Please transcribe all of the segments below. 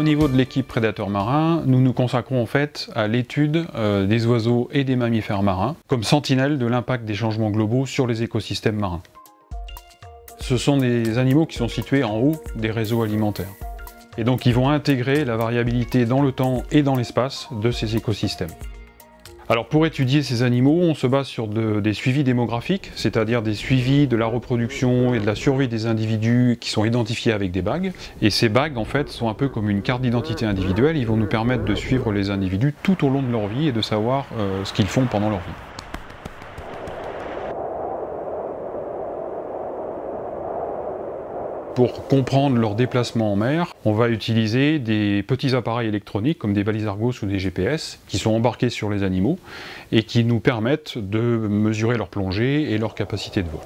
Au niveau de l'équipe prédateurs marins, nous nous consacrons en fait à l'étude euh, des oiseaux et des mammifères marins comme sentinelles de l'impact des changements globaux sur les écosystèmes marins. Ce sont des animaux qui sont situés en haut des réseaux alimentaires. Et donc ils vont intégrer la variabilité dans le temps et dans l'espace de ces écosystèmes. Alors pour étudier ces animaux, on se base sur des suivis démographiques, c'est-à-dire des suivis de la reproduction et de la survie des individus qui sont identifiés avec des bagues. Et ces bagues, en fait, sont un peu comme une carte d'identité individuelle, ils vont nous permettre de suivre les individus tout au long de leur vie et de savoir euh, ce qu'ils font pendant leur vie. Pour comprendre leur déplacement en mer, on va utiliser des petits appareils électroniques comme des balises Argos ou des GPS qui sont embarqués sur les animaux et qui nous permettent de mesurer leur plongée et leur capacité de vol.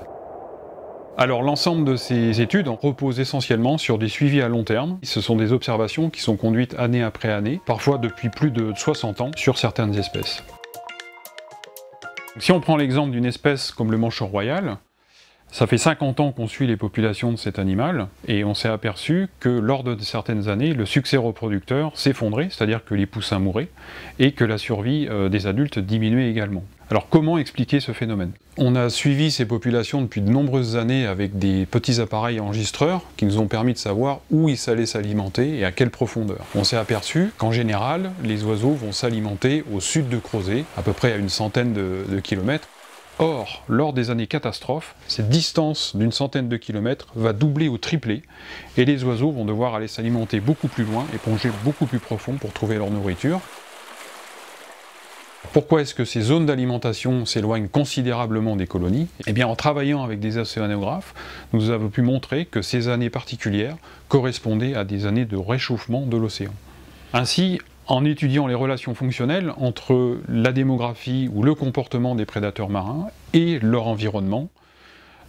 Alors l'ensemble de ces études repose essentiellement sur des suivis à long terme. Ce sont des observations qui sont conduites année après année, parfois depuis plus de 60 ans, sur certaines espèces. Si on prend l'exemple d'une espèce comme le manchot royal, ça fait 50 ans qu'on suit les populations de cet animal, et on s'est aperçu que lors de certaines années, le succès reproducteur s'effondrait, c'est-à-dire que les poussins mouraient, et que la survie euh, des adultes diminuait également. Alors comment expliquer ce phénomène? On a suivi ces populations depuis de nombreuses années avec des petits appareils enregistreurs qui nous ont permis de savoir où ils allaient s'alimenter et à quelle profondeur. On s'est aperçu qu'en général, les oiseaux vont s'alimenter au sud de Crozet, à peu près à une centaine de kilomètres, Or, lors des années catastrophes, cette distance d'une centaine de kilomètres va doubler ou tripler, et les oiseaux vont devoir aller s'alimenter beaucoup plus loin et plonger beaucoup plus profond pour trouver leur nourriture. Pourquoi est-ce que ces zones d'alimentation s'éloignent considérablement des colonies? Eh bien, en travaillant avec des océanographes, nous avons pu montrer que ces années particulières correspondaient à des années de réchauffement de l'océan. Ainsi, en étudiant les relations fonctionnelles entre la démographie ou le comportement des prédateurs marins et leur environnement,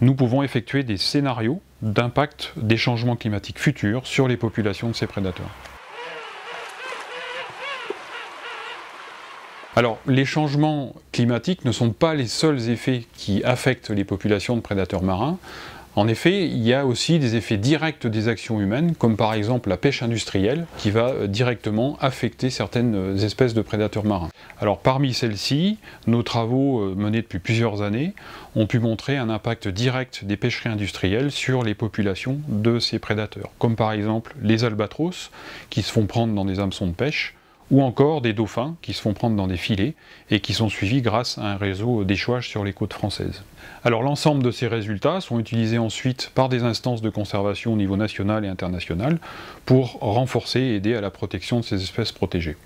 nous pouvons effectuer des scénarios d'impact des changements climatiques futurs sur les populations de ces prédateurs. Alors, les changements climatiques ne sont pas les seuls effets qui affectent les populations de prédateurs marins. En effet, il y a aussi des effets directs des actions humaines, comme par exemple la pêche industrielle, qui va euh, directement affecter certaines euh, espèces de prédateurs marins. Alors parmi celles-ci, nos travaux euh, menés depuis plusieurs années ont pu montrer un impact direct des pêcheries industrielles sur les populations de ces prédateurs, comme par exemple les albatros, qui se font prendre dans des hameçons de pêche, ou encore des dauphins qui se font prendre dans des filets et qui sont suivis grâce à un réseau d'échouage sur les côtes françaises. Alors l'ensemble de ces résultats sont utilisés ensuite par des instances de conservation au niveau national et international pour renforcer et aider à la protection de ces espèces protégées.